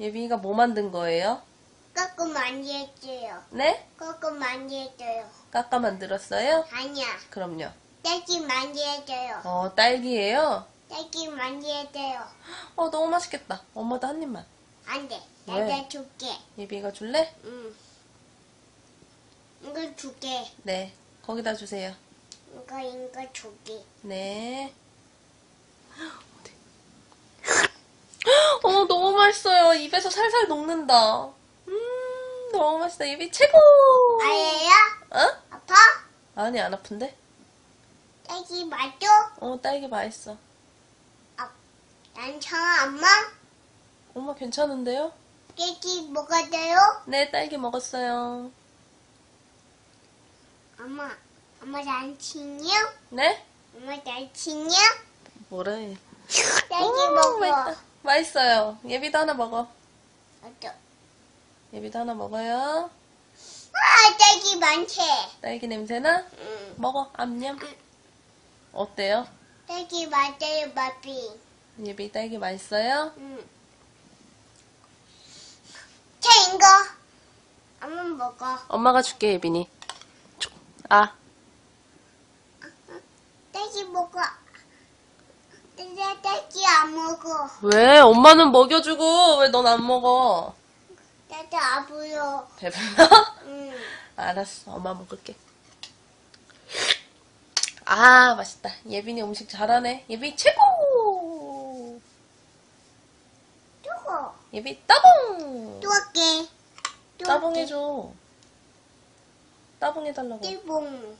예빈이가 뭐 만든 거예요? 거꾸 많이 했어요. 네? 거꾸 많이 했어요. 깎아 만들었어요? 아니야. 그럼요. 딸기 많이 했어요. 어, 딸기예요? 딸기 많이 했어요. 어, 너무 맛있겠다. 엄마도 한 입만. 안 돼. 왜? 내가 줄게. 예빈이가 줄래? 응. 이거 줄게. 네. 거기다 주세요. 이거 이거 줄게. 네. 어디? 어, 너무 맛있어요. 입에서 살살 녹는다. 음, 너무 맛있다. 예빈 최고! 아예야? 어? 아파? 아니, 안 아픈데? 딸기 맞죠? 어, 딸기 맛있어. 난차 엄마? 엄마 괜찮은데요? 딸기 돼요? 네, 딸기 먹었어요. 엄마, 엄마 난 친요? 네? 엄마 난 친요? 뭐래? 딸기 오, 먹어. 맛있다. 맛있어요. 예비도 하나 먹어. 어떠? 예비도 하나 먹어요. 아, 딸기 많지? 딸기 냄새나? 응. 먹어. 암냠. 어때요? 딸기 맞아요, 마비. 예비 딸기 맛있어요? 응. 자, 이거. 엄마 먹어. 엄마가 줄게, 예빈이. 쭉. 아, 딸기 먹어. 나 딸기 안 먹어. 왜? 엄마는 먹여주고, 왜 넌 안 먹어? 나도 아부요. 배불러? 응. 알았어. 엄마 먹을게. 아, 맛있다. 예빈이 음식 잘하네. 예빈이 최고! 뜨거. 예빈이 따봉! 또 할게. 또 따봉. 해줘. 따봉 해달라고. 띠봉.